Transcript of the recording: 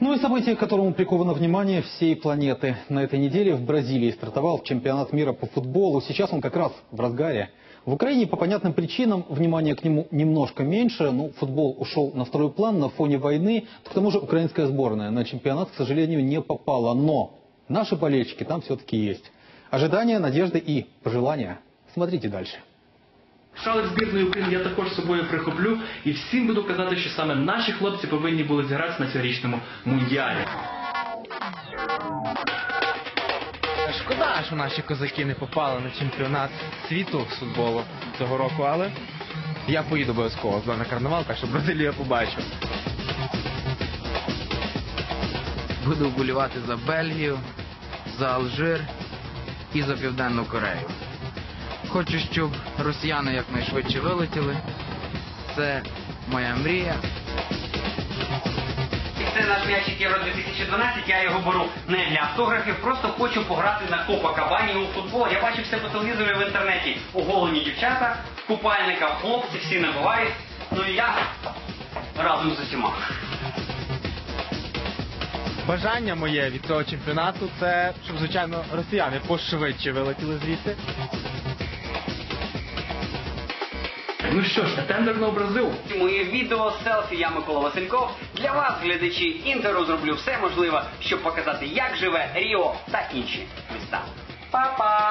Ну и событие, к которому приковано внимание всей планеты. На этой неделе в Бразилии стартовал чемпионат мира по футболу. Сейчас он как раз в разгаре. В Украине по понятным причинам внимание к нему немножко меньше. Ну, футбол ушел на второй план на фоне войны. К тому же украинская сборная на чемпионат, к сожалению, не попала. Но наши болельщики там все-таки есть. Ожидания, надежды и пожелания. Смотрите дальше. Шалик збірної України я також з собою прихоплю і всім буду казати, що саме наші хлопці повинні були зіграти на цьогорічному мундіалі. Шкода, що наші козаки не попали на чемпіонат світу з футболу цього року, але я поїду обов'язково на карнавал, так що Бразилію побачу. Буду вболівати за Бельгію, за Алжир і за Південну Корею. Хочу, щоб росіяни якнайшвидше вилетіли. Це моя мрія. Це наш м'ячик Євро 2012, я його беру не для автографів, просто хочу пограти на Копакабані у футбол. Я бачив все по телевізору в інтернеті. Оголені дівчата, в купальниках хлопці, всі набувають. Ну і я разом з усіма. Бажання моє від цього чемпіонату це, щоб, звичайно, росіяни пошвидше вилетіли звідси. Ну що ж, тендер на Бразил. Моє відео селфі я Микола Васильков. Для вас, глядачі інтеру, зроблю все можливе, щоб показати, як живе Ріо та інші міста. Па-па!